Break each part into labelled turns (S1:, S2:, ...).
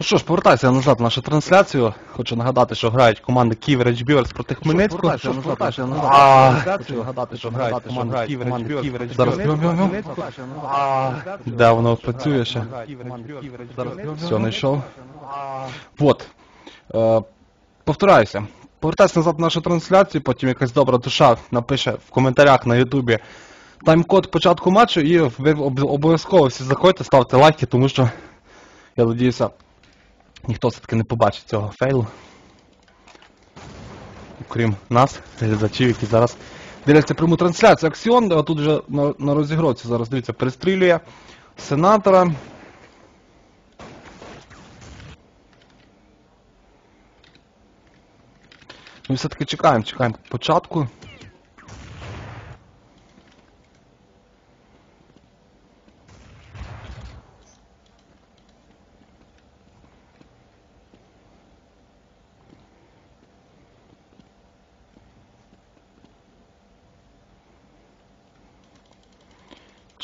S1: Ну що ж, повертайся назад в нашу трансляцію. Хочу нагадати, що грають команди Київ Rage Beavers проти Хмельницького.
S2: Хочу нагадати, що
S1: грають команди Київ
S2: Київ
S1: Rage
S2: Rage
S1: Beavers.
S2: Beavers.
S1: Зараз. Де воно працює ще? Все, знайшов. Вот. Е, повторяюся. Повертайся назад в нашу трансляцію, потім якась добра душа напише в коментарях на Ютубі тайм-код початку матчу і ви обов'язково всі заходьте, ставте лайки, тому що я надіюся, ніхто все-таки не побачить цього фейлу. Окрім нас, глядачів, які зараз дивляться пряму трансляцію. Аксіон, а тут вже на, на розігровці зараз дивіться, перестрілює сенатора. І все-таки чекаємо, чекаємо початку.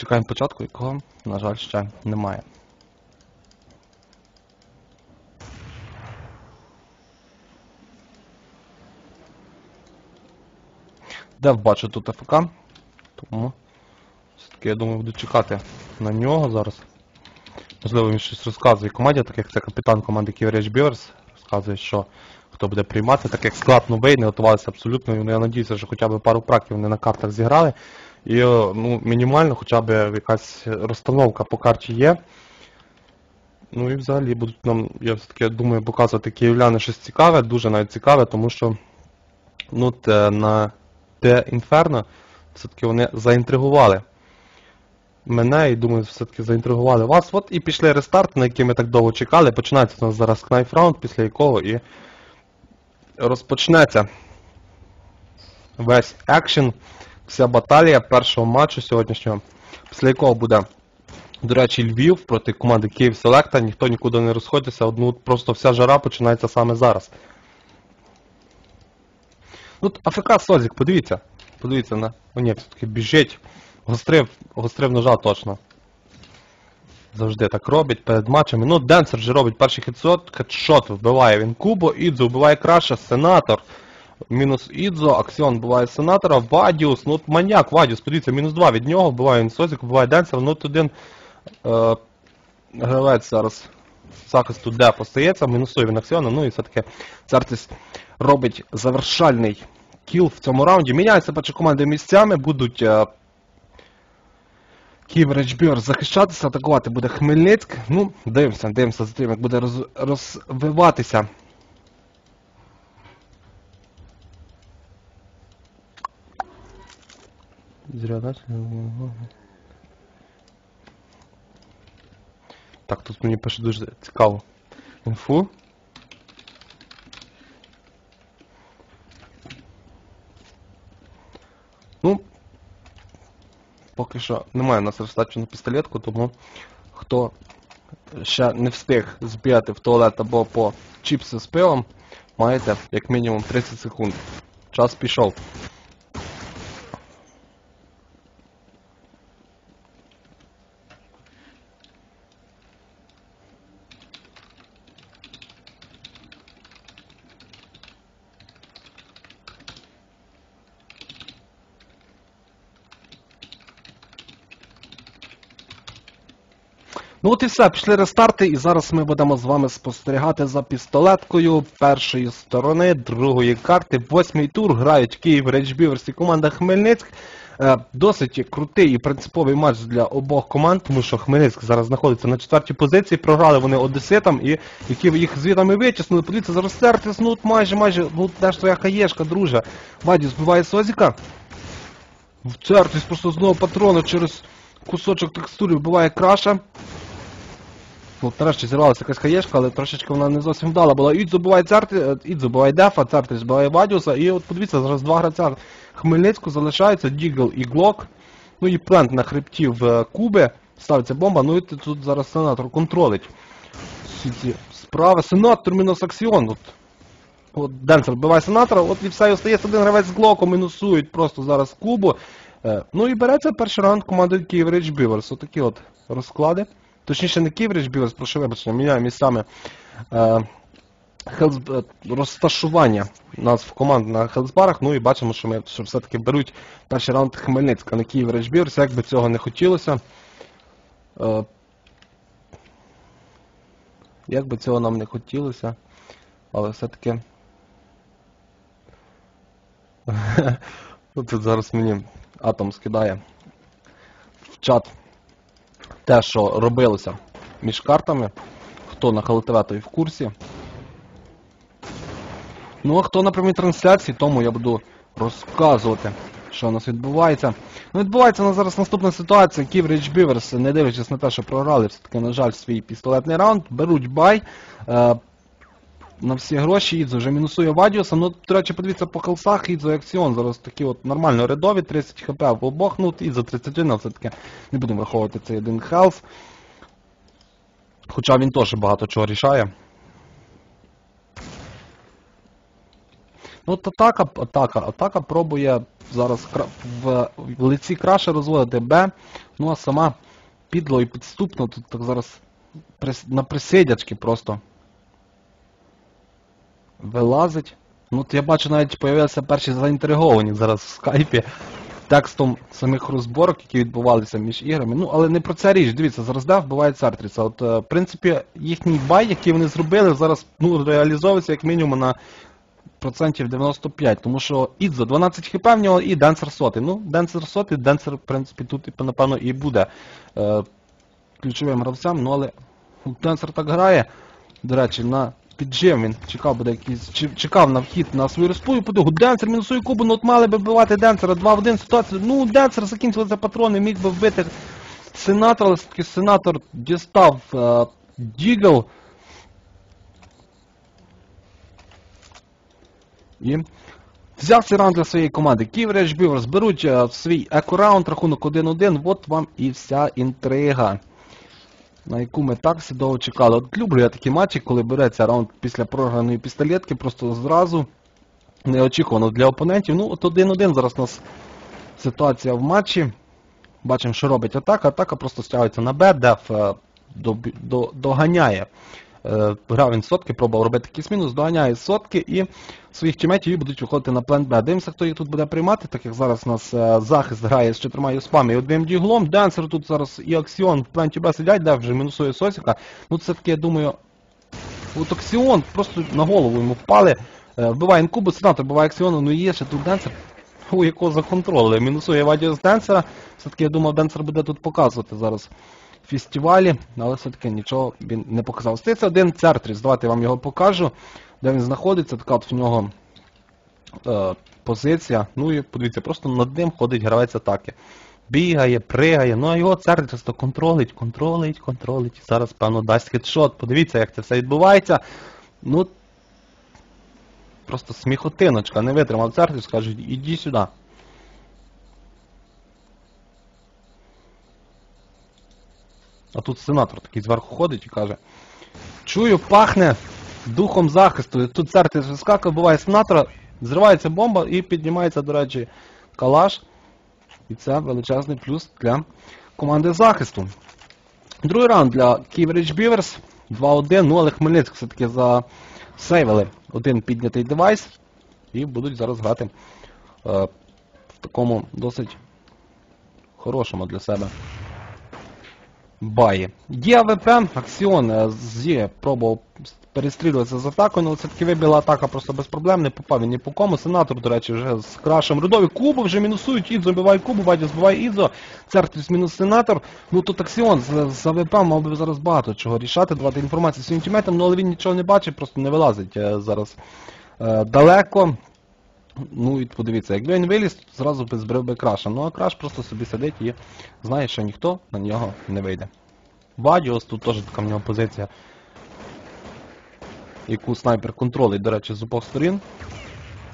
S1: Чекаємо початку, якого, на жаль, ще немає. Дев бачу тут АФК, тому все-таки я думаю буду чекати на нього зараз. Можливо, він щось розказує команді, так як це капітан команди Київ Біверс, розказує, що хто буде приймати, так як склад новий, не готувалися абсолютно. Я надіюся, що хоча б пару практик вони на картах зіграли. І ну, мінімально хоча б якась розстановка по карті є. Ну і взагалі будуть нам, я все-таки думаю, показувати київляни щось цікаве, дуже навіть цікаве, тому що ну, те, на те інферно все-таки вони заінтригували мене і думаю, все-таки заінтригували вас. От і пішли рестарт, на який ми так довго чекали. Починається у нас зараз кнайф раунд, після якого і розпочнеться весь екшен, вся баталія першого матчу сьогоднішнього, після якого буде, до речі, Львів проти команди Київ Селекта. Ніхто нікуди не розходиться, ну просто вся жара починається саме зараз. Ну, AFK Созік, подивіться. Подивіться на. О, ні, все-таки біжить. Гострив, гострив ножа точно. Завжди так робить перед матчами. Ну, Денсер вже робить перший headshot, headshot вбиває він Кубо, Ідзо вбиває краще, Сенатор. Мінус Ідзо, Аксіон вбиває Сенатора, Вадіус, ну от маньяк Вадіус, подивіться, мінус 2 від нього, вбиває він Созік, вбиває Денсер, ну от один е, гравець зараз захисту Деп остається, мінусує він Аксіона, ну і все-таки Цартіс робить завершальний kill в цьому раунді. Міняються перші команди місцями, будуть е, Київ Rage Beavers захищатися, атакувати буде Хмельницьк. Ну, дивимося, дивимося за тим, як буде роз, розвиватися. Зря, да? Так, тут мені пише дуже цікаво. Інфу. Ну, поки що немає у нас розстачу на пістолетку, тому хто ще не встиг збігати в туалет або по чіпси з пивом, маєте як мінімум 30 секунд. Час пішов. І пішли рестарти, і зараз ми будемо з вами спостерігати за пістолеткою першої сторони, другої карти. Восьмий тур грають Київ Рейджбіверс і команда Хмельницьк. Е, Досить крутий і принциповий матч для обох команд, тому що Хмельницьк зараз знаходиться на четвертій позиції, програли вони одеситам, і які їх звідами витиснули. Подивіться, зараз Цертис, ну майже, майже, ну де ж твоя хаєшка, друже. Вадіс збиває Созіка. В Цертис просто знову патрони через кусочок текстури вбиває краша. Ну, нарешті зірвалася якась хаєшка, але трошечки вона не зовсім вдала була. Ідзо буває царти, Ідзо буває Дефа, Цартис буває Вадіуса, і от подивіться, зараз два гравця Хмельницьку залишаються, Deagle і Glock. Ну і plant на хребті в е, Куби, ставиться бомба, ну і тут зараз сенатор контролить всі ці справи. Сенатор мінус Аксіон. От, от Денсер вбиває сенатора, от і все, і остається один гравець з Glock ом, мінусують просто зараз Кубу. Е, ну і береться перший раунд командою Київ Rage Beavers. Отакі от розклади. Точніше не Київ Рейдж прошу вибачення, міняю місцями е, хелс, е, розташування нас в команд на хелсбарах. Ну і бачимо, що ми що все-таки беруть перший раунд Хмельницька на Київ Речбірс, як би цього не хотілося. Е, як би цього нам не хотілося, але все-таки. Тут зараз мені атом скидає в чат те, що робилося між картами. Хто на HLTV, той в курсі. Ну а хто на прямій трансляції, тому я буду розказувати, що у нас відбувається. Ну, відбувається у нас зараз наступна ситуація. Kiev Rage Beavers, не дивлячись на те, що програли, все-таки, на жаль, свій пістолетний раунд, беруть buy. На всі гроші Ідзо вже мінусує Вадіуса. Ну, до речі, подивіться по хелсах, Ідзо і Аксіон зараз такі от нормально рядові, 30 хп в обох, ну, Ідзо 31, але все-таки не будемо враховувати цей один хелс. Хоча він теж багато чого рішає. Ну, от атака, атака, атака пробує зараз в, в лиці краще розводити Б, ну а сама підло і підступно тут так зараз на присидячки просто вилазить. Ну, я бачу, навіть появилися перші заінтриговані зараз в скайпі текстом самих розборок, які відбувалися між іграми. Ну, але не про це річ. Дивіться, зараз деф вбиває Цертріса. От, е, в принципі, їхній buy, який вони зробили, зараз ну, реалізовується як мінімум на процентів 95, тому що Ідзо 12 хп в нього і Денсер сотий. Ну, Денсер сотий, Денсер, в принципі, тут, напевно, і буде е, ключовим гравцем, ну але Денсер так грає. До речі, на піджив він чекав буде якийсь, чекав на вхід на свою респу і подумав, Денсер мінусує кубу, ну от мали би вбивати Денсера 2 в 1 ситуацію. Ну, Денсер закінчилися патрони, міг би вбити сенатор, але все-таки сенатор дістав е, Deagle. І взяв цей раунд для своєї команди. Київ Beavers беруть е, в свій еко-раунд, рахунок 1-1, от вам і вся інтрига, на яку ми так все довго чекали. От люблю я такі матчі, коли береться раунд після програної пістолетки, просто зразу неочікувано для опонентів. Ну, от 1-1 зараз у нас ситуація в матчі. Бачимо, що робить атака. Атака просто стягується на Б, деф е, до- доганяє. Е, Грав він сотки, пробував робити якийсь мінус, доганяє сотки і своїх тіметів і будуть виходити на плент Б. Дивимося, хто їх тут буде приймати, так як зараз у нас е, захист грає з чотирма юспами і одним діглом. Денсер тут зараз і Аксіон в пленті Б сидять, деф вже мінусує Сосіка. Ну це таки, я думаю, от Аксіон просто на голову йому впали. Е, Вбиває інкубу, сенатор вбиває Аксіону, ну і є ще тут Денсер. У якого за контроль мінусує Вадіус Денсера. Все-таки я думав, Денсер буде тут показувати зараз фестивалі, але все-таки нічого він не показав. Остається один Цертріс, давайте я вам його покажу, де він знаходиться, така от в нього е, позиція. Ну і подивіться, просто над ним ходить гравець атаки. Бігає, пригає, ну а його Цертріс то контролить, контролить, контролить. І зараз, певно, дасть headshot. Подивіться, як це все відбувається. Ну, просто сміхотиночка, не витримав Цертріс, каже, іди сюди. А тут сенатор такий зверху ходить і каже: Чую, пахне духом захисту. І тут церкві вискакує, буває сенатора, зривається бомба і піднімається, до речі, калаш. І це величезний плюс для команди захисту. Другий раунд для Київ Rage Beavers. 2-1, ну але Хмельницьк все-таки засейвили один піднятий девайс і будуть зараз грати е, в такому досить хорошому для себе баї. Є АВП, Аксіон е, з пробував перестрілюватися з атакою, але все-таки вибіла атака просто без проблем, не попав він ні по кому. Сенатор, до речі, вже з крашем Рудові. Кубу вже мінусують, Ідзо збиває Кубу, Вадіус збиває Ідзо, Церквіс мінус Сенатор. Ну тут Аксіон з, з АВП мав би зараз багато чого рішати, давати інформацію своїм тімейтам, ну але він нічого не бачить, просто не вилазить е, зараз е, далеко. Ну і подивіться, якби він виліз, то зразу би збрив би краша. Ну а краш просто собі сидить і знає, що ніхто на нього не вийде. Вадіос тут теж така в нього позиція, яку снайпер контролить, до речі, з обох сторін.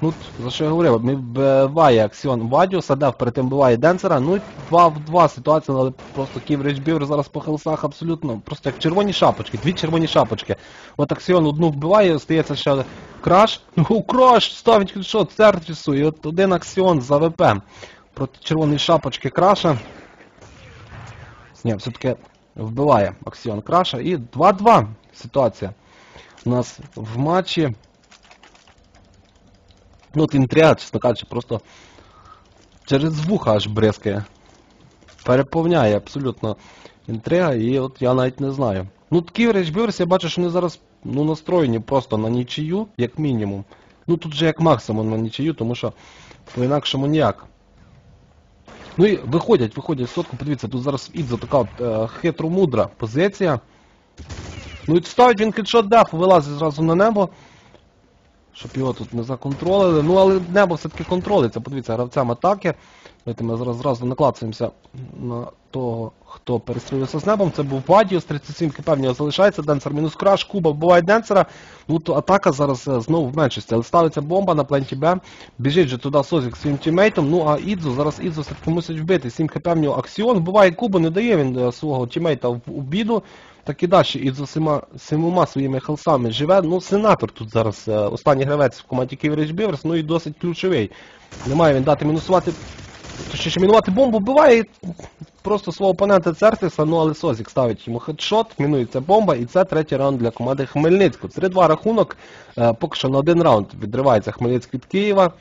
S1: Ну, за що я говорив, ми вбиває Аксіон Вадіуса, Дев перед тим вбиває Денсера, ну 2 в 2 ситуація, але просто Київ Rage Beavers зараз по хелсах абсолютно, просто як червоні шапочки, дві червоні шапочки. От Аксіон одну вбиває, остається ще краш, ну краш, ставить headshot Цертрісу, і от один Аксіон з АВП проти червоної шапочки краша. Ні, все-таки вбиває Аксіон краша і 2-2 ситуація. у нас в матчі. Ну, от інтрига, чесно кажучи, просто через вуха аж бризкає. Переповняє абсолютно інтрига, і от я навіть не знаю. Ну, такі речі я бачу, що вони зараз ну, настроєні просто на нічию, як мінімум. Ну тут же як максимум на нічию, тому що по-інакшому ніяк. Ну і виходять, виходять сотку, подивіться, тут зараз Ідзо така от, е, хитро-мудра позиція. Ну і ставить він headshot деф, вилазить зразу на небо. Щоб його тут не законтролили. Ну але небо все-таки контролиться. Подивіться, гравцям атаки. Давайте ми зараз зразу наклацаємося на того, хто перестрілюється з небом. Це був Вадіус, 37 хп в нього залишається, Денсер мінус краш, Куба вбиває Денсера. Ну то атака зараз е, знову в меншості. Але ставиться бомба на пленті Б. Біжить же туди Созік своїм тімейтом. Ну а Ідзо, зараз Ідзо все-таки мусить вбити. 7 хп в нього Аксіон. Вбиває Кубу, не дає він е, свого тімейта в біду. Так і далі, і з усіма сімома своїми хелсами живе. Ну, сенатор тут зараз е, останній гравець в команді Київ Beavers, ну і досить ключовий. Не має він дати мінусувати, точніше мінувати бомбу, вбиває просто свого опонента Цертріса, ну але Созік ставить йому headshot, мінується бомба, і це третій раунд для команди Хмельницького. 3-2 рахунок, е, поки що на один раунд відривається Хмельницький від Києва.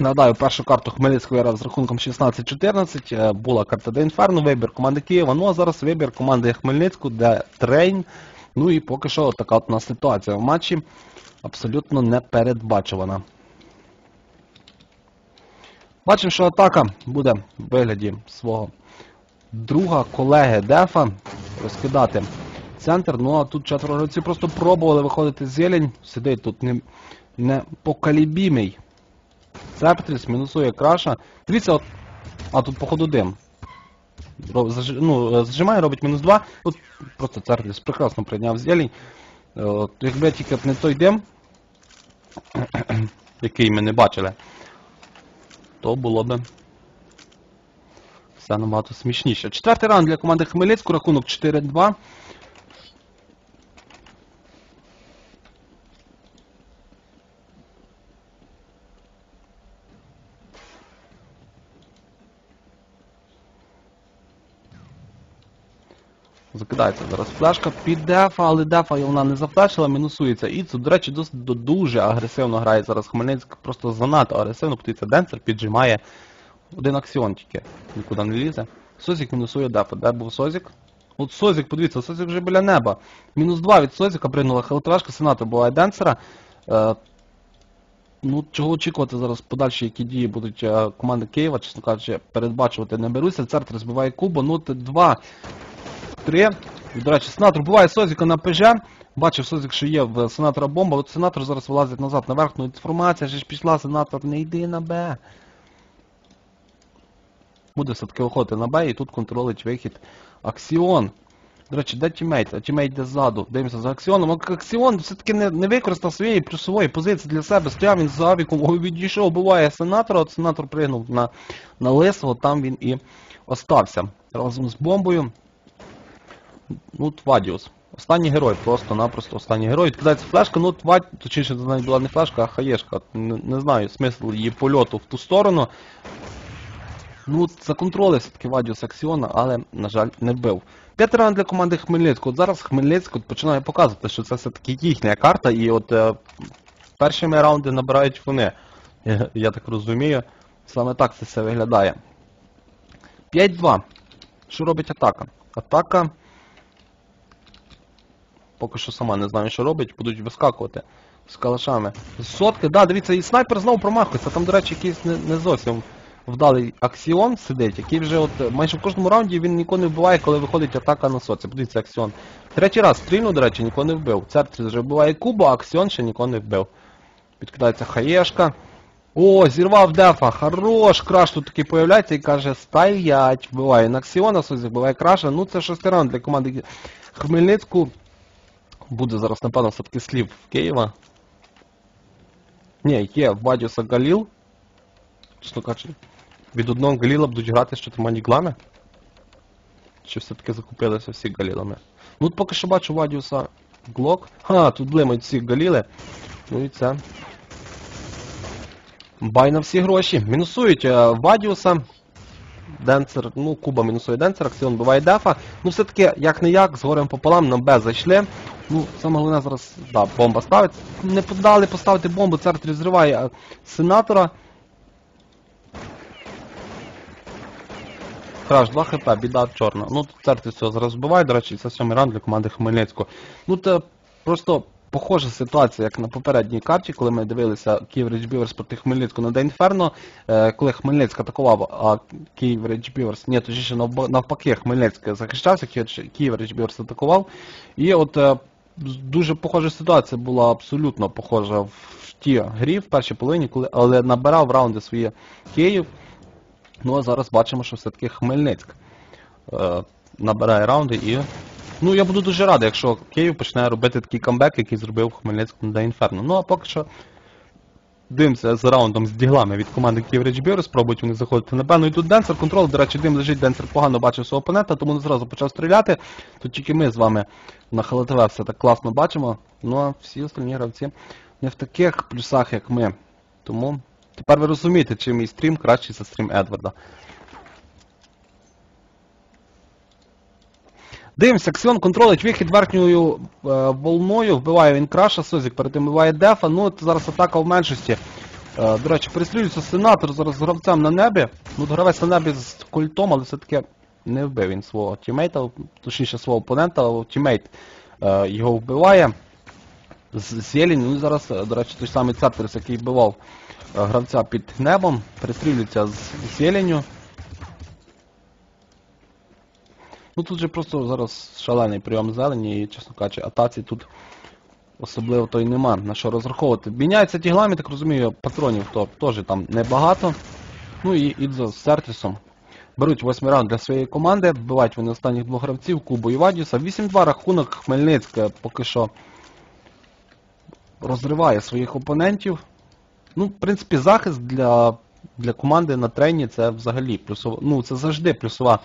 S1: Нагадаю, першу карту Хмельницького грав з рахунком 16-14. е, Була карта de Inferno, вибір команди Києва. Ну а зараз вибір команди Хмельницьку, de Train. Ну і поки що така от у нас ситуація в матчі абсолютно непередбачувана. Бачимо, що атака буде в вигляді свого друга, колеги Дефа розкидати центр. Ну а тут четверо гравців просто пробували виходити з зелень. Сидить тут не, не покалібімий. Септріс мінусує краша. Дивіться, от. А тут походу дим. Роб- заж- Ну, е, зажимає, робить мінус 2. От просто Цертріс прекрасно прийняв зелень. Е, От, якби тільки б не той дим, який ми не бачили, то було б все набагато смішніше. Четвертий раунд для команди Хмельницького, рахунок 4-2. Закидається зараз флешка під дефа, але дефа вона не зафлешила, мінусується. І це, до речі, досить до- дуже агресивно грає зараз Хмельницький, просто занадто агресивно, подивіться, Денсер піджимає один аксіон тільки, нікуди не лізе. Созік мінусує дефа. Де був Созік? От Созік, подивіться, Созік вже біля неба. Мінус 2 від Созіка прийняла HLTV шка, сенатор вбиває Денсера. Е, Ну, чого очікувати зараз подальші, які дії будуть е, команди Києва, чесно кажучи, передбачувати не беруся. Цертріс вбиває Кубу, ну ти 2 3. І, до речі, сенатор вбиває Созіка на ПЖ. Бачив Созік, що є в сенатора бомба. От сенатор зараз вилазить назад наверх. Ну інформація ж пішла, сенатор, не йди на Б. Буде все-таки виходити на Б і тут контролить вихід Аксіон. До речі, де тімейт? А тімейт де ззаду. Дивимося за Аксіоном. Аксіон все-таки не, не використав своєї плюсової позиції для себе. Стояв він за авіком, ой, відійшов, вбиває сенатора, от сенатор пригнув на, на лисого, там він і остався. Разом з бомбою. Ну, Вадіус. Останній герой, просто-напросто останній герой. Відкидається флешка, ну от точніше, це навіть була не флешка, а хаєшка. Не, не знаю смисл її польоту в ту сторону. Ну, от законтролив все-таки Вадіус Аксіона, але, на жаль, не вбив. П'ятий раунд для команди Хмельницького. От зараз Хмельницький починає показувати, що це все-таки їхня карта, і от е, першими раунди набирають вони. Я, я так розумію. Саме так це все виглядає. 5-2. Що робить атака? Атака. Поки що сама не знаю, що робить, будуть вискакувати з калашами. Сотки, да, дивіться, і снайпер знову промахується. Там, до речі, якийсь не, не зовсім вдалий аксіон сидить, який вже от майже в кожному раунді він нікого не вбиває, коли виходить атака на соці. Подивіться, аксіон. Третій раз стрільнув, до речі, нікого не вбив. Цертрі вже вбиває Кубу, а аксіон ще нікого не вбив. Підкидається хаєшка. О, зірвав дефа, хорош, краш тут такий появляється і каже, стоять, вбиває на Аксіона, Созі вбиває краша. Ну це шостий раунд для команди Хмельницьку. Буде зараз, напевно, все-таки слів Києва. Ні, є Вадіуса Галіл. Чесно кажучи, від одного Галіла будуть грати з чотирма діглами. Чи все-таки закупилися всі Галілами? Ну поки що бачу Вадіуса Глок. Ха, тут блимають всі Галіли. Ну і це. Buy на всі гроші. Мінусують е, Вадіуса. Денсер, ну, Куба мінусує Денсер, Аксіон вбиває дефа. Ну, все-таки, як не як, з горем пополам на Б зайшли. Ну, саме головне зараз, да, бомба ставить. Не дали поставити бомбу, царт розриває сенатора. Краш 2 HP, біда чорна. Ну, тут церкви все зараз вбиває, до речі, це сьомий раунд для команди Хмельницького. Ну, це просто похожа ситуація, як на попередній карті, коли ми дивилися Київ Rage Beavers проти Хмельницького на de Inferno, е, коли Хмельницьк атакував, а Київ Rage Beavers, ні, точніше навба- навпаки, Хмельницьк захищався, Київ- Київ Beavers атакував. І от е, дуже похожа ситуація була абсолютно похожа в ті грі в першій половині, коли але набирав раунди свої Київ. Ну а зараз бачимо, що все-таки Хмельницьк е, набирає раунди і. Ну, я буду дуже радий, якщо Київ почне робити такий камбек, який зробив Хмельницьк на Інферно. Ну а поки що дивимося з раундом з діглами від команди Біори, спробують вони заходити на Бену. І тут Денсер, контрол. до речі, дим лежить, Денсер погано бачив свого опонента, тому не зразу почав стріляти. Тут тільки ми з вами на HLTV все так класно бачимо. Ну а всі остальні гравці не в таких плюсах, як ми. Тому тепер ви розумієте, чи мій стрім кращий за стрім Едварда. Дивимося, Аксіон контролить вихід верхньою е, волною, вбиває він краша, Созік перед тим дефа. Ну, от зараз атака в меншості. Е, до речі, перестрілюється сенатор зараз з гравцем на небі. Ну, гравець на небі з кольтом, але все-таки не вбив він свого тімейта, точніше свого опонента, але тімейт е, його вбиває. З Зелень, ну і зараз, е, до речі, той самий Цептерс, який вбивав е, гравця під небом, перестрілюється з Зеленю. Ну тут же просто зараз шалений прийом зелені і, чесно кажучи, атаці тут особливо то й нема на що розраховувати. Міняються ті гламі, так розумію, патронів то теж там небагато. Ну і Ідзо з Сертісом. Беруть восьмий раунд для своєї команди, вбивають вони останніх двох гравців, Кубу і Вадіуса. 8-2 рахунок Хмельницьке поки що розриває своїх опонентів. Ну, в принципі, захист для, для команди на трені це взагалі плюсова, ну це завжди плюсова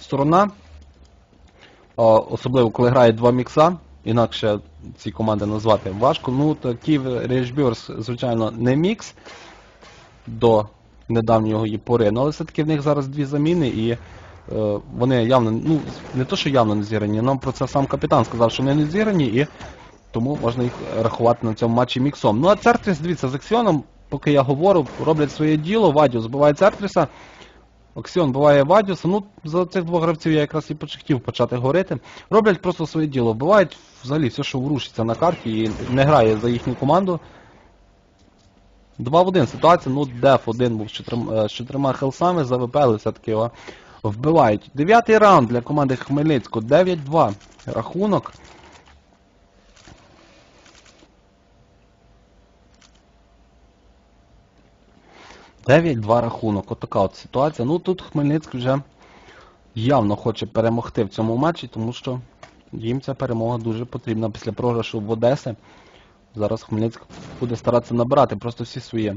S1: сторона. Особливо, коли грають два мікса, інакше ці команди назвати важко. Ну, то Київ Рейджбюрс, звичайно, не мікс до недавньої пори, ну, але все-таки в них зараз дві заміни і е, вони явно, ну, не то, що явно не зіграні, нам про це сам капітан сказав, що вони не зіграні, і тому можна їх рахувати на цьому матчі міксом. Ну а Цертріс, дивіться, з Аксіоном, поки я говорю, роблять своє діло, Вадіус збиває Цертріса. Оксіон буває Вадіуса, ну за цих двох гравців я якраз і хотів почати говорити. Роблять просто своє діло. Вбивають взагалі все, що врушиться на карті і не грає за їхню команду. 2 в 1 ситуація, ну Деф один був з чотирма, з чотирма хелсами, за ВП, але все-таки його вбивають. Дев'ятий раунд для команди Хмельницького. 9-2 рахунок. Дев'ять два рахунок. Отака от ситуація. Ну тут Хмельницький вже явно хоче перемогти в цьому матчі, тому що їм ця перемога дуже потрібна після програшу в Одеси. Зараз Хмельницьк буде старатися набирати просто всі свої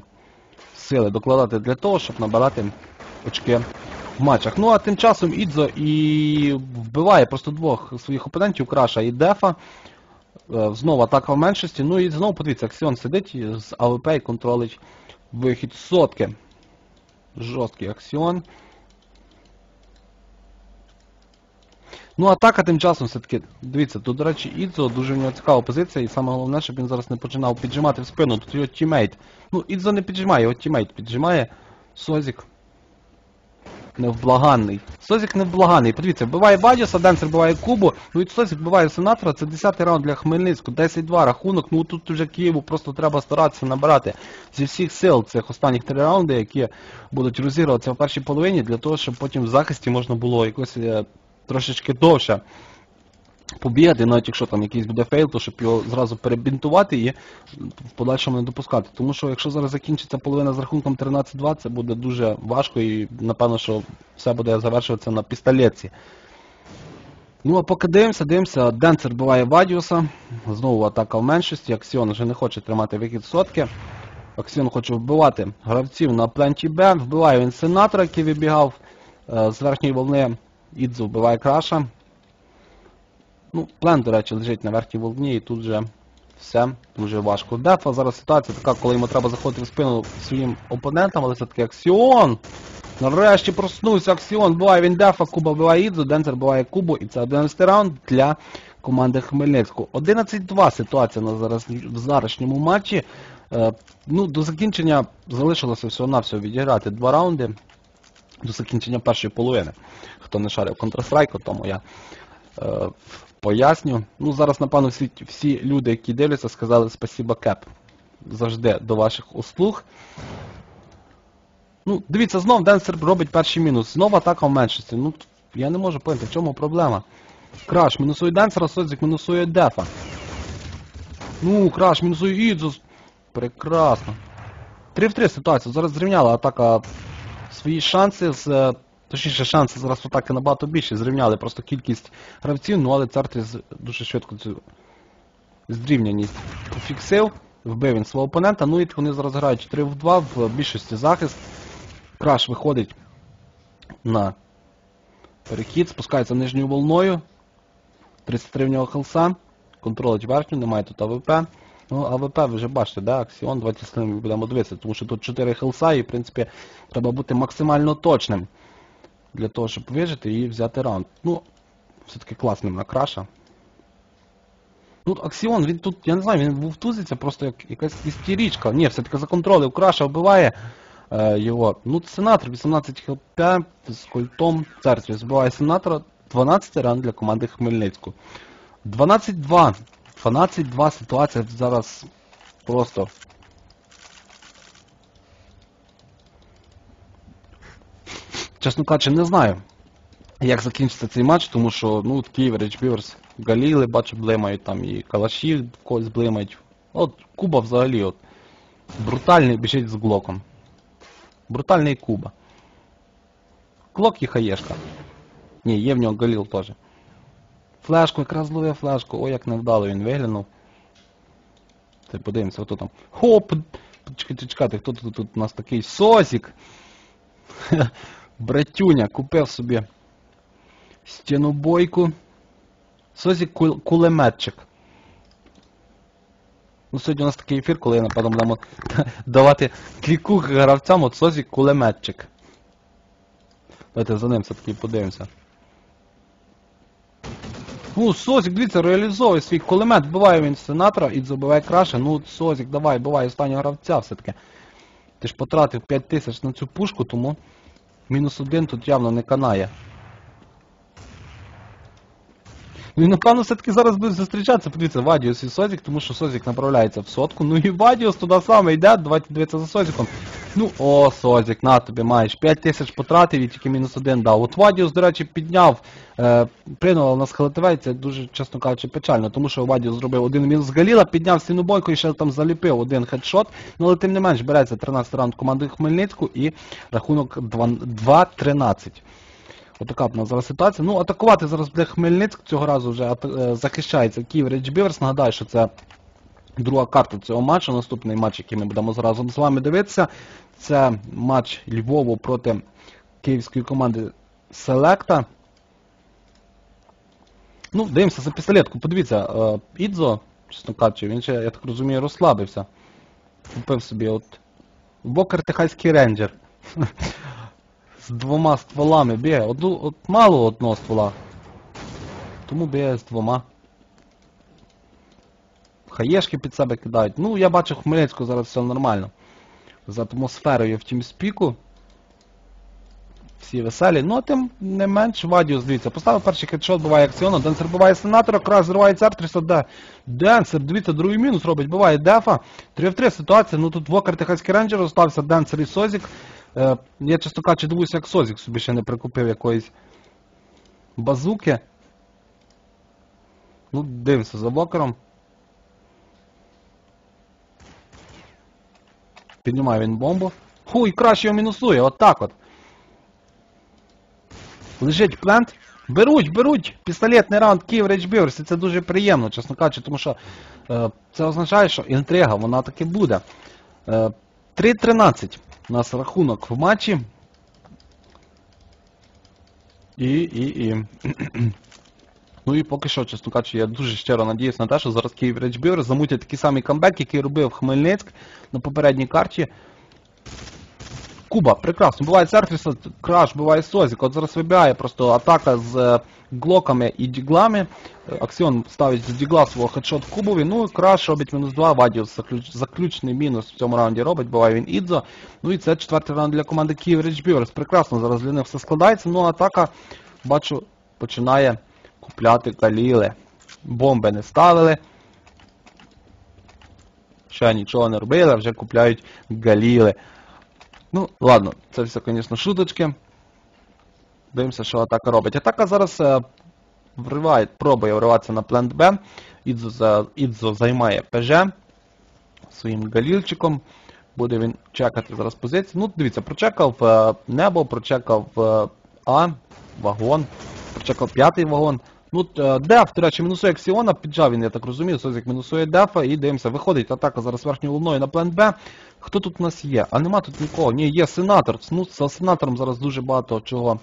S1: сили, докладати для того, щоб набирати очки в матчах. Ну а тим часом Ідзо і вбиває просто двох своїх опонентів, Краша і Дефа. Е, Знову атака в меншості. Ну і знову подивіться, Аксіон сидить з AWP і контролить вихід сотки. Жорсткий Аксіон. Ну, атака тим часом все-таки, дивіться, тут, до речі, Ідзо дуже в нього цікава позиція, і саме головне, щоб він зараз не починав піджимати в спину. Тут його тімейт. Ну, Ідзо не піджимає, його тімейт піджимає. Созік. Невблаганний. Созік невблаганний. Подивіться, вбиває Бадіуса, Денсер вбиває Кубу. Ну і Созік вбиває Сенатора. Це 10-й раунд для Хмельницького. 10-2 рахунок. Ну тут вже Києву просто треба старатися набирати зі всіх сил цих останніх три раунди, які будуть розігруватися в першій половині, для того, щоб потім в захисті можна було якось е, трошечки довше побігати, навіть якщо там якийсь буде фейл, то щоб його зразу перебінтувати і в подальшому не допускати. Тому що якщо зараз закінчиться половина з рахунком 13-2, це буде дуже важко і напевно, що все буде завершуватися на пістолетці. Ну а поки дивимося, дивимося, Денцер буває Вадіуса. Знову атака в меншості. Аксіон вже не хоче тримати вихід сотки. Аксіон хоче вбивати гравців на пленті Б. Вбиває він сенатора, який вибігав е, з верхньої волни. Ідзу вбиває краша. Ну, плен, до речі, лежить на верхній волні і тут вже все дуже важко. Дефа зараз ситуація така, коли йому треба заходити в спину своїм опонентам, але все-таки Аксіон! Нарешті проснувся Аксіон, буває він дефа, Куба вбиває Ідзу, Денцер буває Кубу, і це 11 раунд для команди Хмельницького. 11-2 ситуація на зараз в зарашньому матчі. Е, ну, до закінчення залишилося всього-навсього відіграти два раунди. До закінчення першої половини. Хто не шарив Counter-Strike, тому я е, поясню. Ну, зараз, напевно, всі, всі люди, які дивляться, сказали спасибо кэп. Завжди до ваших услуг. Ну, дивіться, знов Денсер робить перший мінус. Знов атака в меншості. Ну, я не можу поняти, в чому проблема. Краш мінусує Денсера, Содзік мінусує Дефа. Ну, краш мінусує Ідзус. Прекрасно. 3 в 3 ситуація. Зараз зрівняла атака свої шанси з. Точніше, шанси зараз атаки набагато більше. Зрівняли просто кількість гравців, ну але Цартрі з- дуже швидко цю зрівняність пофіксив. Вбив він свого опонента. Ну і вони зараз грають 4 в 2 в більшості захист. Краш виходить на перехід, спускається нижньою волною. 33 в нього хелса. Контролить верхню, немає тут АВП. Ну, AWP ви вже бачите, да? Аксіон, давайте з ним будемо дивитися, тому що тут 4 хелса і, в принципі, треба бути максимально точним для того, щоб вижити і взяти раунд. Ну, все-таки класним на краша. Ну, Аксіон, він тут, я не знаю, він вовтузиться просто як якась істерічка. Ні, все-таки законтролив краша, вбиває е, його. Ну, сенатор, 18 хп з культом церкві. Збиває сенатора 12 ран для команди Хмельницького. 12-2. 12-2 ситуація зараз просто. Чесно кажучи, не знаю, як закінчиться цей матч, тому що ну, Київ, Біверс, Галіли, бачу, блимають там і Калаші когось блимають. От Куба взагалі от. Брутальний біжить з Глоком. Брутальний Куба. Глок і хаєшка. Ні, є в нього Галіл теж. Флешку, якраз ловив флешку. Ой, як невдало він виглянув. Це подивимося, хто там. Хоп! Чекайте, чекайте, хто тут, тут у нас такий Сосік? Братюня, купив собі стінобойку. Кул- кулеметчик. Ну, сьогодні у нас такий ефір, коли напевно будемо давати кліку гравцям, от Сосік кулеметчик. Давайте за ним все-таки подивимося. Ну, Созік, дивіться, реалізовує свій кулемет, вбиває він сенатора і забиває Краша. Ну, Созік, давай, вбивай останнього гравця все-таки. Ти ж потратив 5 тисяч на цю пушку, тому мінус один тут явно не канає. Він, напевно все-таки зараз буде зустрічатися, подивіться, Вадіус і Созік, тому що Созік направляється в сотку. Ну і Вадіус туди саме йде, давайте дивитися за Созіком. Ну, о, Созік, на тобі маєш. 5 тисяч потратив і тільки мінус один дав. От Вадіус, до речі, підняв, е, прийняв на HLTV, це дуже, чесно кажучи, печально, тому що Вадіус зробив один мінус Галіла, підняв стіну бойку і ще там заліпив один хедшот. Ну, але тим не менш береться 13 раунд команди Хмельницьку і рахунок 2-13. Отака в нас зараз ситуація. Ну, атакувати зараз буде Хмельницьк, цього разу вже е, захищається Київ Rage Beavers. Нагадаю, що це друга карта цього матчу. Наступний матч, який ми будемо разом з вами дивитися, це матч Львову проти київської команди Селекта. Ну, дивимося за пістолетку. Подивіться, е, Ідзо, чесно кажучи, він ще, я так розумію, розслабився. Купив собі от Бокер Техаський рейнджер. З двома стволами б'є. От мало одного ствола. Тому б'є з двома. Хаєшки під себе кидають. Ну, я бачу Хмельницьку зараз все нормально. З атмосферою в TeamSpeak у. Всі веселі. Ну, тим не менш Вадіус, дивіться, поставив перший хедшот, вбиває Аксіона, Денсер вбиває сенатора, Краш зриває цар 300D. Денсер, дивіться, другий мінус робить, вбиває дефа. 3 в 3 ситуація, ну тут Вокер Техаський рейнджер остався, Денсер і Созік. Е, я чесно кажучи, дивуюся, як Созік собі ще не прикупив якоїсь базуки. Ну, дивимося за Вокером. Піднімає він бомбу. Хуй, Краш його мінусує, от так от. Лежить плент. Беруть, беруть! Пістолетний раунд Київ Rage Beavers, і це дуже приємно, чесно кажучи, тому що е, це означає, що інтрига, вона таки буде. Е, 3-13 у нас рахунок в матчі. І, і, і. Ну і поки що, чесно кажучи, я дуже щиро надіюсь на те, що зараз Київ Rage Beavers замутять такий самий камбек, який робив Хмельницьк на попередній карті. Куба, прекрасно. Буває Церфіса, краш, вбиває Созік. От зараз вибігає просто атака з е, глоками і діглами. Е, Аксіон ставить з дігла свого хедшот Кубові. Ну, краш робить мінус 2, Вадіус заключний мінус в цьому раунді робить, вбиває він Ідзо. Ну і це четвертий раунд для команди Київ Річбіверс. Прекрасно, зараз для них все складається. Ну, атака, бачу, починає купляти каліли. Бомби не ставили. Ще нічого не робили, вже купляють галіли. Ну, ладно, це все, звісно, шуточки. Дивимося, що атака робить. Атака зараз е, вриває, пробує вриватися на плент Б. Ідзо, Ідзо займає ПЖ своїм галільчиком. Буде він чекати зараз позиції. Ну, дивіться, прочекав е, небо, прочекав е, А, вагон, прочекав п'ятий вагон. Ну, е, Деф, до речі, мінусує Аксіона, піджав він, я так розумію, Созік мінусує Дефа і дивимося, виходить атака зараз верхньою луною на плент Б. Хто тут у нас є? А нема тут нікого. Ні, є сенатор. Ну, з сенатором зараз дуже багато чого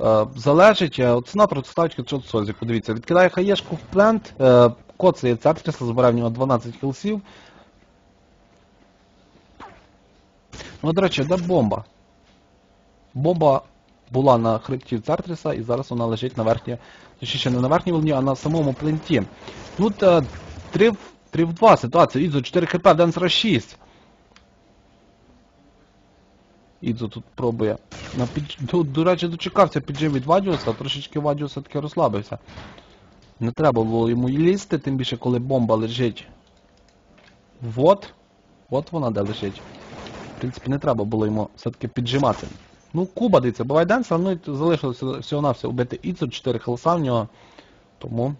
S1: е, залежить. Е, От сенатор ставить хедшот Созіку. Дивіться, відкидає хаєшку в плент, е, коцає Цертріса, забирає в нього 12 хілсів. Ну, до речі, де бомба? Бомба була на хребті Цертріса і зараз вона лежить на верхній, точніше не на верхній волні, а на самому пленті. Тут е, 3 в 3 в 2 ситуація. Ідзо 4 хп, Денсера 6. Ідзо тут пробує. Тут, до речі, дочекався піджив від Вадіуса, трошечки Вадіуса таки розслабився. Не треба було йому лізти, тим більше коли бомба лежить. Вот. От вона де лежить. В принципі, не треба було йому все-таки піджимати. Ну, Куба, дивіться, буває денсер, ну і залишилося всього-навсього убити Ідзо, 4 хелса в нього. Тому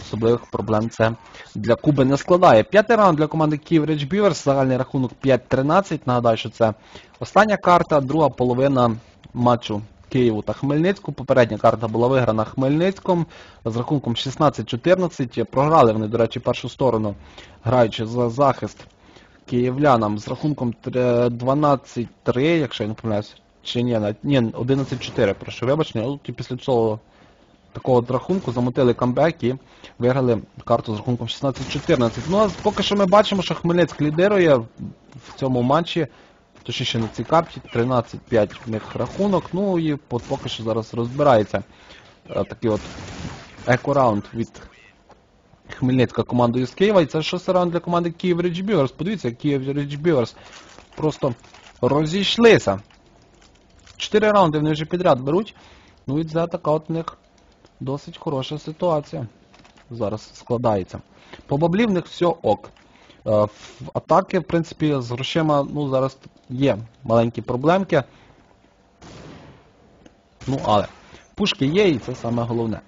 S1: особливих проблем це для Куби не складає. П'ятий раунд для команди Київ Rich Beavers, загальний рахунок 5-13. Нагадаю, що це остання карта, друга половина матчу Києву та Хмельницьку. Попередня карта була виграна Хмельницьком з рахунком 16-14. Програли вони, до речі, першу сторону, граючи за захист київлянам з рахунком 12-3, якщо я не помиляюсь, чи ні, ні 11-4, прошу вибачення. Ну, І після цього такого от рахунку замотили камбек і виграли карту з рахунком 16-14. Ну а поки що ми бачимо, що Хмельницьк лідирує в цьому матчі, точніше на цій карті, 13-5 в них рахунок, ну і поки що зараз розбирається е, такий от еко-раунд від Хмельницька командою з Києва. І це шостий раунд для команди Київ Beavers. Подивіться, Київ Beavers просто розійшлися. Чотири раунди вони вже підряд беруть. Ну і це така от у них досить хороша ситуація. Зараз складається. По баблі в них все ок. Е, В атаки, в принципі, з грошима, ну, зараз є маленькі проблемки. Ну, але пушки є, і це саме головне.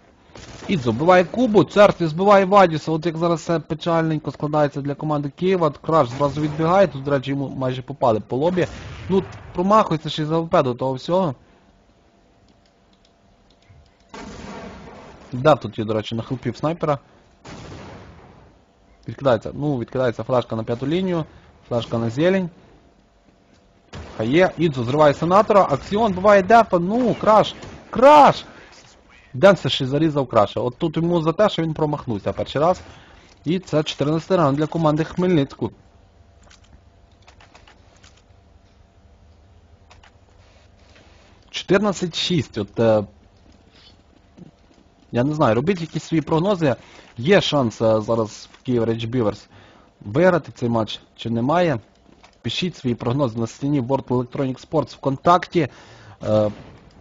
S1: Ідзо збиває Кубу, Церфі збиває Вадіса, от як зараз все печальненько складається для команди Києва, Краш зразу відбігає, тут, до речі, йому майже попали по лобі. Ну, промахується ще й за ВП до того всього. Да, тут є, до речі, на хелпів снайпера. Відкидається, ну, відкидається флешка на п'яту лінію, флешка на зелень. Хає, Ідзо зриває сенатора, Аксіон буває дефа, ну, краш, краш! Денсе ще зарізав краще. От тут йому за те, що він промахнувся перший раз. І це 14 раунд для команди Хмельницьку. Чотирнадцять шість. От, е, я не знаю, робіть якісь свої прогнози. Є шанс е, зараз в Київ Rich Beavers виграти цей матч чи немає. Пишіть свої прогнози на стіні World Electronic Sports ВКонтакті. Е,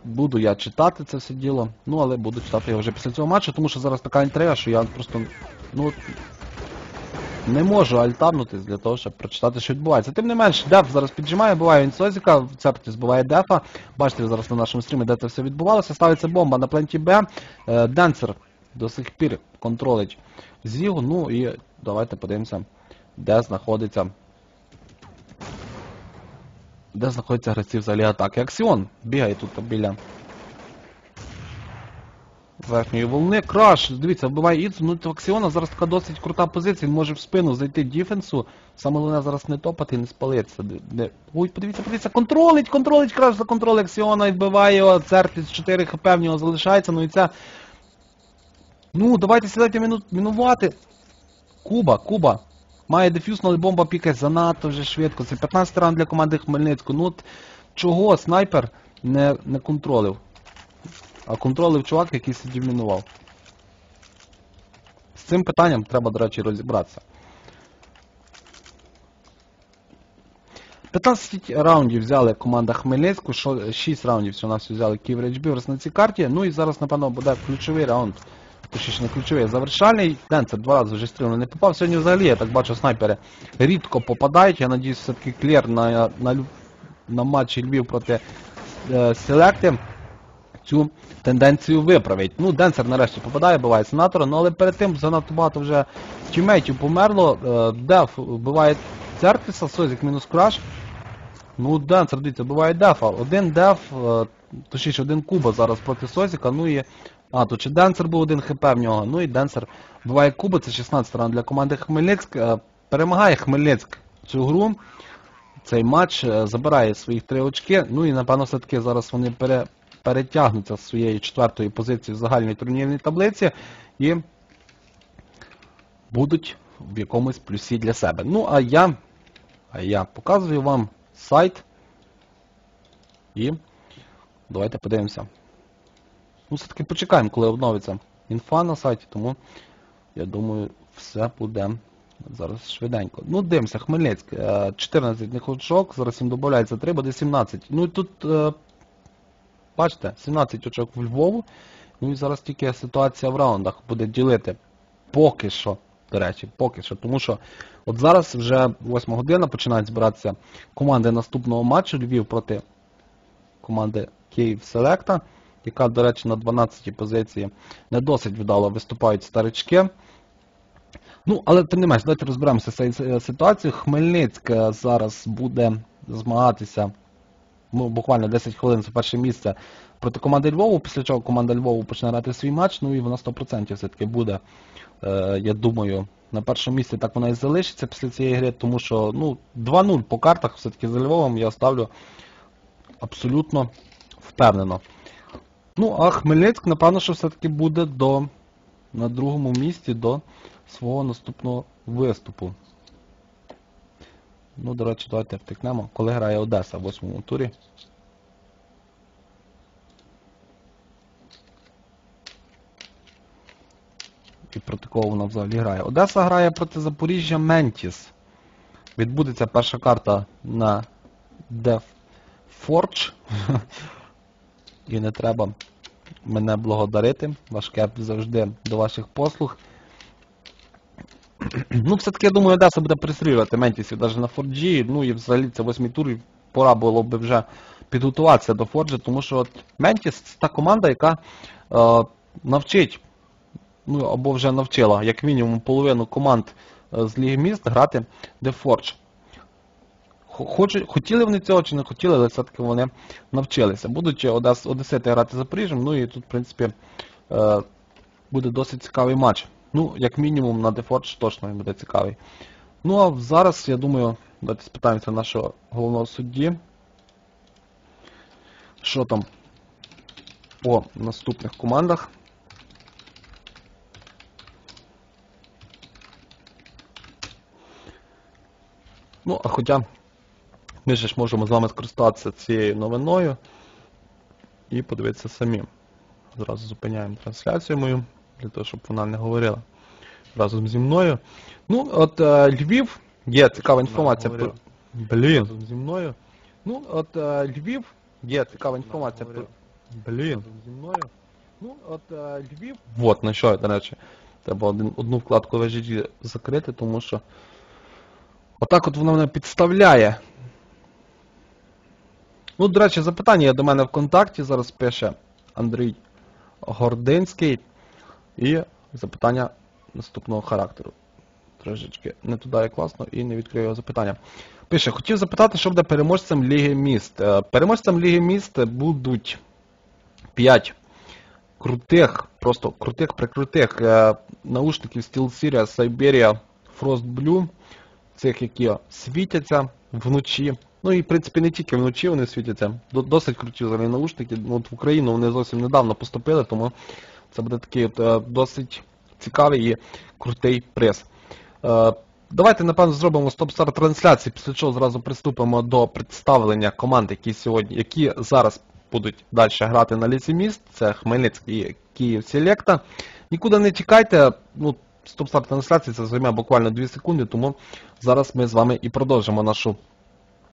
S1: Буду я читати це все діло, ну але буду читати його вже після цього матчу, тому що зараз така інтрига, що я просто ну, не можу альтабнутись для того, щоб прочитати, що відбувається. Тим не менш, Деф зараз піджимає, буває він Созіка, в цепті збиває Дефа. Бачите зараз на нашому стрімі, де це все відбувалося. Ставиться бомба на пленті Б. Е, Денсер до сих пір контролить Зігу. Ну і давайте подивимося, де знаходиться. Де знаходиться гравці взагалі атаки? Аксіон бігає тут біля верхньої волни. Краш, дивіться, вбиває Ідзу. Ну, Аксіона зараз така досить крута позиція, він може в спину зайти діфенсу. Саме головне зараз не топати і не спалитися. Де- Ой, подивіться, подивіться, контролить, контролить, краш за контроль Аксіона і вбиває його, Церпіс 4 хп в нього залишається, ну і це... Ну, давайте сідайте міну... мінувати. Куба, Куба. Має дефюз, але бомба пікає занадто вже швидко. Це 15 раунд для команди Хмельницького. Ну от чого снайпер не, не контролив? А контролив чувак, який сидів. З цим питанням треба, до речі, розібратися. 15 раундів взяли команда Хмельницьку, 6 раундів всього нас взяли Київ Рейдж на цій карті. Ну і зараз, напевно, буде ключовий раунд. Точніше, не ключовий, а завершальний. Денцер два рази вже стрільно не попав. Сьогодні взагалі, я так бачу, снайпери рідко попадають. Я надіюсь, все-таки клєр на, на, на матчі Львів проти е, Селекти цю тенденцію виправить. Ну, Денсер нарешті попадає, вбиває сенатора, ну але перед тим занадто багато вже тімейтів померло. Е, Деф вбиває Церквіса, Созік мінус краш. Ну, Денсер, дивіться, вбиває дефа. Один деф, е, точніше один куба зараз проти Созіка, ну і. А, тут ще Денсер був один хп в нього. Ну і Денсер вбиває куба, це 16 раунд для команди Хмельницьк. Е, Перемагає Хмельницьк цю гру. Цей матч е, забирає своїх три очки. Ну і напевно все-таки зараз вони пере, перетягнуться з своєї четвертої позиції в загальній турнірній таблиці і будуть в якомусь плюсі для себе. Ну, а я, а я показую вам сайт. І давайте подивимося. Ну, все-таки почекаємо, коли обновиться інфа на сайті, тому я думаю, все буде зараз швиденько. Ну, дивимося, Хмельницьк. е, 14 них очок, зараз їм додається 3, буде 17. Ну і тут, е, бачите, 17 очок в Львову. Ну і зараз тільки ситуація в раундах буде ділити. Поки що, до речі, поки що. Тому що от зараз вже 8 година починають збиратися команди наступного матчу Львів проти команди Київ Селекта, яка, до речі, на 12-й позиції не досить вдало виступають старички. Ну, але тим не менш, давайте розберемося з цією ситуацією. Хмельницьк е, зараз буде змагатися ну, буквально 10 хвилин за перше місце проти команди Львову, після чого команда Львову почне грати свій матч, ну і вона 100% все-таки буде, е, я думаю, на першому місці так вона і залишиться після цієї гри, тому що ну, 2-0 по картах все-таки за Львовом я ставлю абсолютно впевнено. Ну, а Хмельницьк, напевно, що все-таки буде до, на другому місці до свого наступного виступу. Ну, до речі, давайте втикнемо. Коли грає Одеса в восьмому турі. І проти кого вона взагалі грає. Одеса грає проти Запоріжжя Ментіс. Відбудеться перша карта на Def Forge. І не треба мене благодарити. Ваш кеп завжди до ваших послуг. Ну, все-таки, я думаю, Одеса буде пристрілювати Ментісів навіть на Форджі. Ну і взагалі це восьмий тур, пора було б вже підготуватися до Форджа, тому що от Ментіс це та команда, яка е, навчить, ну або вже навчила, як мінімум, половину команд е, з Ліги міст грати de Forge. Хочуть, хотіли вони цього чи не хотіли, але все-таки вони навчилися. Будуть Одесити грати за Запоріжжям, ну і тут, в принципі, е, буде досить цікавий матч. Ну, як мінімум на Дефордж точно він буде цікавий. Ну а зараз, я думаю, давайте спитаємося нашого головного судді. Що там по наступних командах? Ну, а хоча ми ж можемо з вами скористатися цією новиною і подивитися самі. Зразу зупиняємо трансляцію мою, для того, щоб вона не говорила разом зі мною. Ну, от е, Львів, є цікава інформація про. Блін. Разом зі мною. Ну, от е, Львів, є цікава інформація про. Блін. зі мною. Ну, от е, Львів. Вот, на що, до речі. Треба один, одну вкладку VGG закрити, тому що. Отак от воно мене підставляє. Ну, до речі, запитання є до мене в контакті. Зараз пише Андрій Гординський. І запитання наступного характеру. Трошечки не туди як класно і не відкрию його запитання. Пише, хотів запитати, що буде переможцем Ліги міст. Е, Переможцем Ліги міст будуть 5 крутих, просто крутих, прикрутих е, наушників SteelSeries Siberia Frost Blue. Цих, які світяться вночі. Ну і в принципі не тільки вночі вони світяться. Досить круті взагалі наушники. Ну, От в Україну вони зовсім недавно поступили, тому це буде такий от, е, досить цікавий і крутий приз. Е, Давайте, напевно, зробимо стоп-старт трансляції, після чого зразу приступимо до представлення команд, які сьогодні, які зараз будуть далі грати на лісі міст. Це Хмельницький і Київ Селекта. Нікуди не тікайте. Ну, стоп-старт трансляції це займе буквально 2 секунди, тому зараз ми з вами і продовжимо нашу